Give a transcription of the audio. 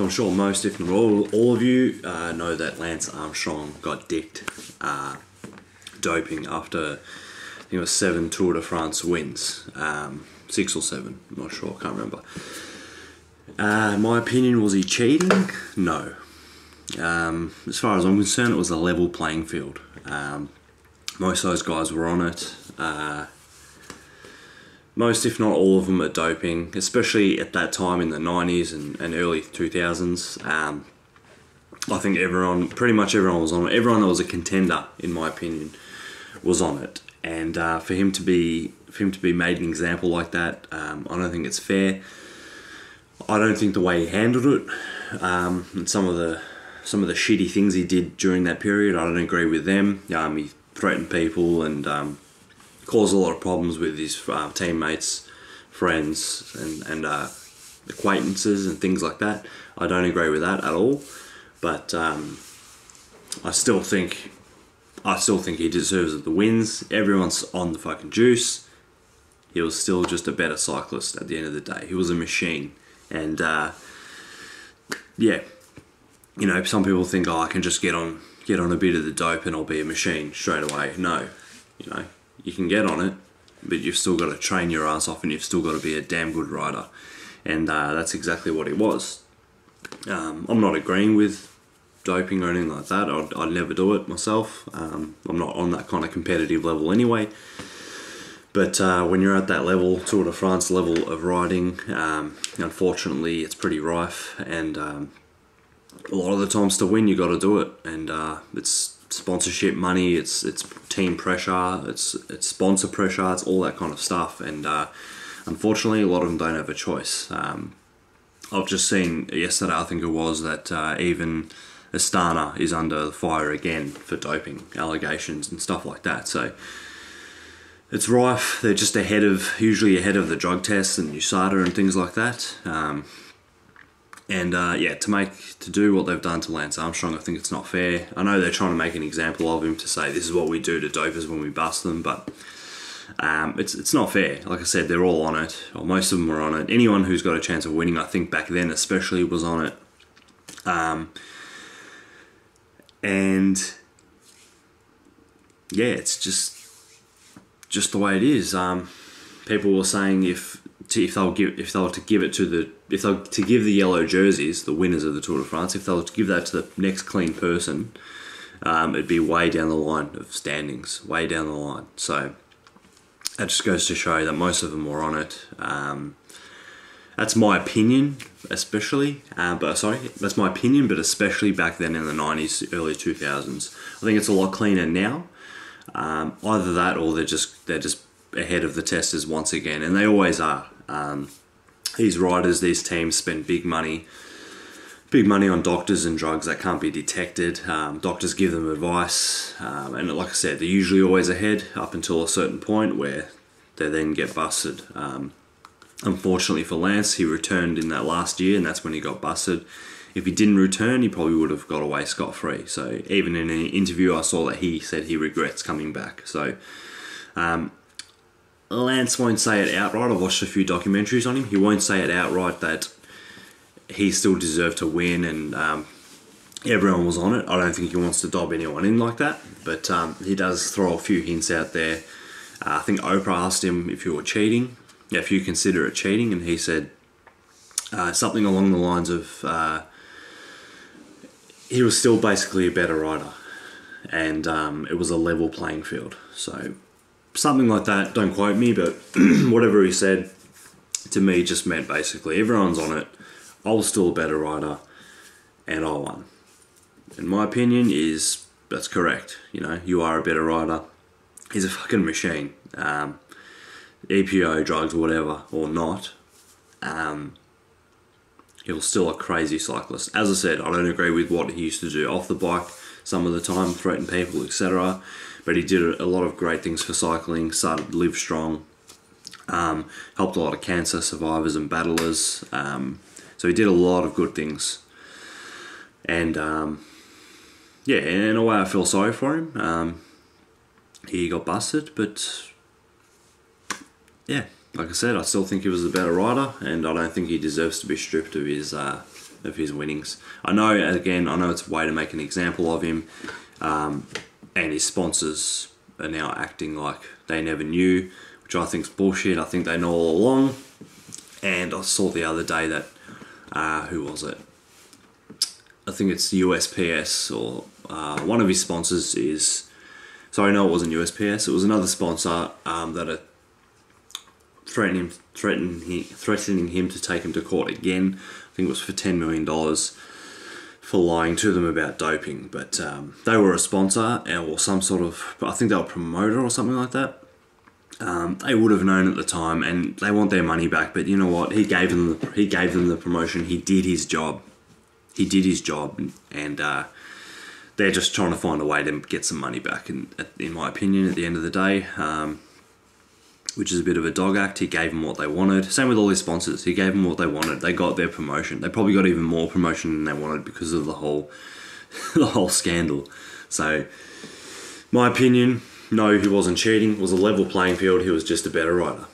So I'm sure most, if not all, all of you uh, know that Lance Armstrong got dicked uh, doping after I think it was seven Tour de France wins, um, six or seven, I'm not sure, I can't remember. Uh, my opinion was he cheating? No. Um, as far as I'm concerned, it was a level playing field. Um, most of those guys were on it. Uh, most, if not all of them, are doping, especially at that time in the 90s and, and early 2000s. Um, I think everyone, pretty much everyone was on it. Everyone that was a contender, in my opinion, was on it. And uh, for him to be for him to be made an example like that, um, I don't think it's fair. I don't think the way he handled it, um, and some of the some of the shitty things he did during that period, I don't agree with them. Um, he threatened people and um, caused a lot of problems with his uh, teammates, friends, and and uh, acquaintances and things like that. I don't agree with that at all. But um, I still think I still think he deserves the wins. Everyone's on the fucking juice. He was still just a better cyclist at the end of the day. He was a machine, and uh, yeah, you know, some people think, oh, I can just get on get on a bit of the dope and I'll be a machine straight away. No, you know, you can get on it, but you've still got to train your ass off, and you've still got to be a damn good rider, and uh, that's exactly what he was. Um, I'm not agreeing with doping or anything like that. I'd, I'd never do it myself. Um, I'm not on that kind of competitive level anyway. But uh, when you're at that level, Tour de France level of riding, um, unfortunately, it's pretty rife, and um, a lot of the times to win, you got to do it, and uh, it's sponsorship money, it's it's team pressure, it's it's sponsor pressure, it's all that kind of stuff, and uh, unfortunately, a lot of them don't have a choice. Um, I've just seen yesterday, I think it was that uh, even Astana is under fire again for doping allegations and stuff like that. So it's rife. They're just ahead of, usually ahead of the drug tests and USADA and things like that. Um, and uh, yeah, to make to do what they've done to Lance Armstrong, I think it's not fair. I know they're trying to make an example of him to say this is what we do to dopers when we bust them, but um, it's it's not fair. Like I said, they're all on it, or most of them are on it. Anyone who's got a chance of winning, I think back then especially, was on it. Um, and yeah, it's just just the way it is. Um, people were saying if to, if they'll give if they were to give it to the if they to give the yellow jerseys, the winners of the Tour de France, if they were to give that to the next clean person, um, it'd be way down the line of standings, way down the line. So that just goes to show that most of them were on it. Um, that's my opinion, especially. Uh, but sorry, that's my opinion, but especially back then in the '90s, early 2000s. I think it's a lot cleaner now. Um, either that, or they're just they're just ahead of the testers once again, and they always are. Um, these riders, these teams spend big money, big money on doctors and drugs that can't be detected. Um, doctors give them advice, um, and like I said, they're usually always ahead up until a certain point where they then get busted. Um, Unfortunately for Lance, he returned in that last year, and that's when he got busted. If he didn't return, he probably would have got away scot free. So even in an interview, I saw that he said he regrets coming back. So um, Lance won't say it outright. I've watched a few documentaries on him. He won't say it outright that he still deserved to win and um, everyone was on it. I don't think he wants to dob anyone in like that, but um, he does throw a few hints out there. Uh, I think Oprah asked him if you were cheating, if you consider it cheating, and he said uh, something along the lines of uh, he was still basically a better rider, and um, it was a level playing field. So something like that. Don't quote me, but whatever he said to me just meant basically everyone's on it. I was still a better rider, and I won. In my opinion, is that's correct. You know, you are a better rider. He's a fucking machine. Um, EPO, drugs, whatever, or not, um, he was still a crazy cyclist. As I said, I don't agree with what he used to do off the bike some of the time, threaten people, etc. But he did a lot of great things for cycling, started Live Strong, um, helped a lot of cancer survivors and battlers. Um, so he did a lot of good things. And um, yeah, in a way, I feel sorry for him. Um, he got busted, but yeah, like I said, I still think he was a better rider, and I don't think he deserves to be stripped of his uh, of his winnings. I know, again, I know it's a way to make an example of him, um, and his sponsors are now acting like they never knew, which I think is bullshit. I think they know all along. And I saw the other day that, uh, who was it? I think it's USPS or uh, one of his sponsors is. Sorry, no, it wasn't USPS. It was another sponsor um, that are threatening him, threatening threatening him to take him to court again. I think it was for ten million dollars for lying to them about doping. But um, they were a sponsor or some sort of. I think they were a promoter or something like that. Um, they would have known at the time, and they want their money back. But you know what? He gave them the, he gave them the promotion. He did his job. He did his job, and uh, they're just trying to find a way to get some money back. And in my opinion, at the end of the day, um, which is a bit of a dog act. He gave them what they wanted. Same with all his sponsors. He gave them what they wanted. They got their promotion. They probably got even more promotion than they wanted because of the whole the whole scandal. So, my opinion, no, he wasn't cheating. It was a level playing field. He was just a better rider.